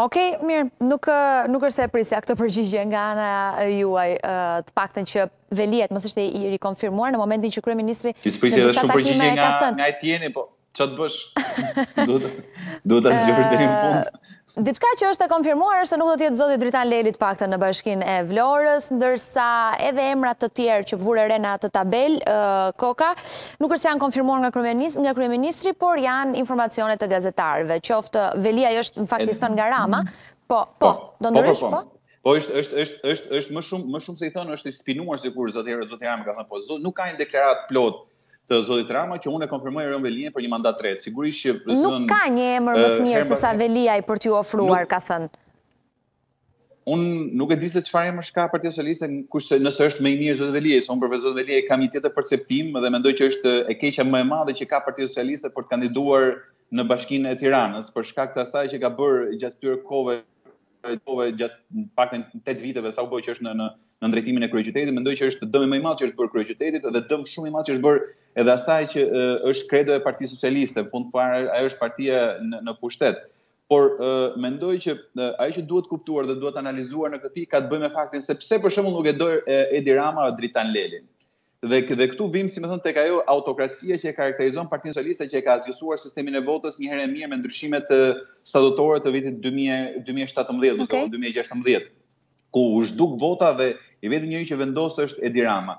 Okej, mirë, nuk është se e prisja këtë përgjigje nga ana juaj, të paktën që Veliajt, nëse është i rikonfirmuar në momentin që Kryeministri... Ti s'e prisje dhe shumë përgjigje nga të tjerët, po, ç'të bësh? Duhet të gjërë dhe një fund. Diçka që është e konfirmuar është nuk do të jetë zoti Dritan Leli të paktën në bashkinë e Vlorës, ndërsa edhe emra të tjerë që vure re në atë tabelë, Koka, Nuk është se janë konfirmuar nga kryeministri, nga kryeministri, por janë informacione të gazetarëve. Qoftë Veliaj është në fakt i thënë nga Rama. Po, po, po do po, ndryshe po. Po, po. po është është është është është më shumë më shumë se i thënë është i spinuar sikur zoti Rama zoti Rama ka thënë po zot, nuk ka një deklaratë plotë të zotit Rama që unë e konfirmoj Erion Veliaj për një mandat të tretë. Sigurisht që nuk ka një emër më të mirë se sa Veliaj për t'u ofruar, ka thënë. Unë nuk e di se çfarë emër ka Partia Socialiste, kush se nëse është më i mirë zoti Veliaj, se unë për zotin Veliaj kam një tjetër perceptim dhe mendoj që është e keqja më e madhe që ka Partia Socialiste për të kandiduar në bashkinë e Tiranës për shkak të asaj që ka bërë gjatë këtyre kohëve kohëve gjatë të paktën 8 viteve sa u bë që është në në në drejtimin e kryeqytetit, mendoj që është dëmi më i madh që i është bërë kryeqytetit dhe dëm shumë i madh që është bërë edhe asaj që është kredo e Partisë Socialiste, fundja fare ajo është partia në, në pushtet. por mendoj që ajo që duhet kuptuar dhe duhet analizuar në këtë pikë ka të bëjë me faktin se pse për shembull nuk e do Edi Rama Dritan Lelin. Dhe dhe këtu vijmë si me thënë tek ajo autokracia që e karakterizon Partinë Socialiste që e ka asgjësuar sistemin e votës një herë e mirë me ndryshimet statutore të vitit 2000 2017 ose 2016 ku u zhduk vota dhe i vetmi njeri që vendos është Edi Rama.